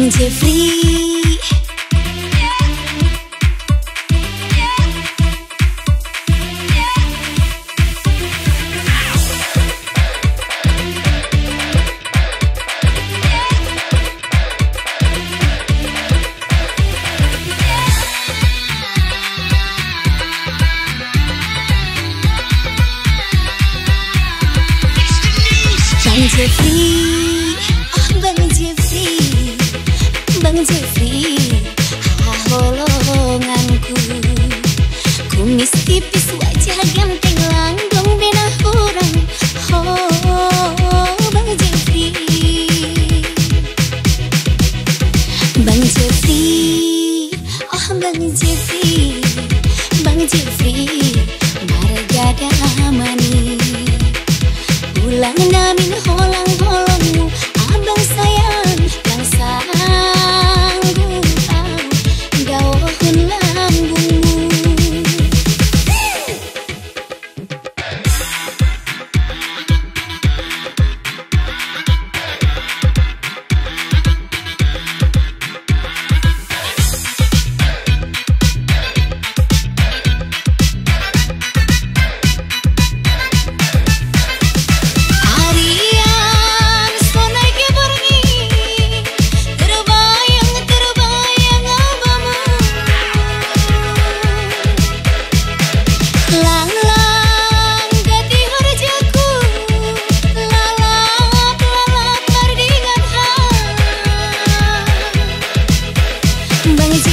Bang Jeffri Bang Jeffri, oh Bang Jeffrey, holonganku Kumis tipis wajah ganteng langgong bena orang Oh Bang Jeffrey Bang Jeffrey, 把你